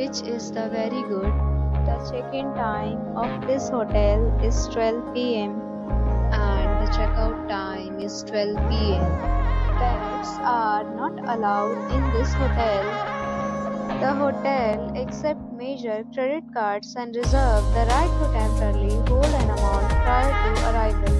which is the very good. The check-in time of this hotel is 12 pm and the checkout time is 12 pm. Pets are not allowed in this hotel. The hotel accepts major credit cards and reserve the right to temporarily hold an amount prior to arrival.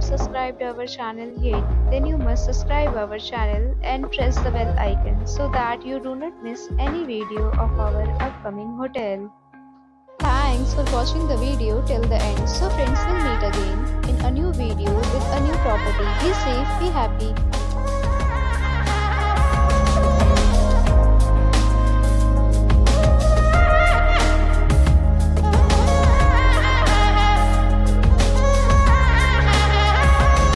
not subscribed our channel yet, then you must subscribe our channel and press the bell icon so that you do not miss any video of our upcoming hotel. Thanks for watching the video till the end. So friends will meet again in a new video with a new property. Be safe, be happy.